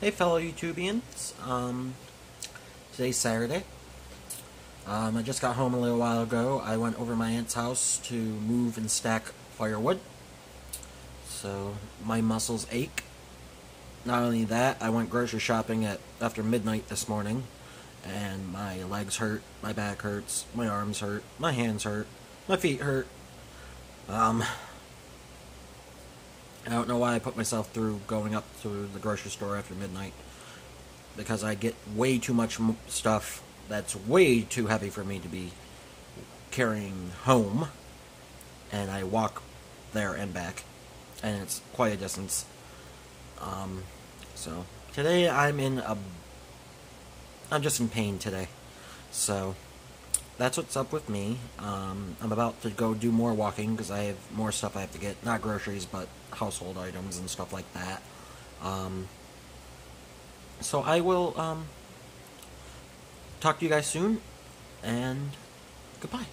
Hey, fellow YouTubians. Um, today's Saturday. Um, I just got home a little while ago. I went over my aunt's house to move and stack firewood. So my muscles ache. Not only that, I went grocery shopping at after midnight this morning, and my legs hurt, my back hurts, my arms hurt, my hands hurt, my feet hurt. Um, I don't know why I put myself through going up to the grocery store after midnight. Because I get way too much stuff that's way too heavy for me to be carrying home. And I walk there and back. And it's quite a distance. Um, so, today I'm in a. I'm just in pain today. So, that's what's up with me. Um, I'm about to go do more walking because I have more stuff I have to get. Not groceries, but household items and stuff like that. Um, so I will um, talk to you guys soon, and goodbye.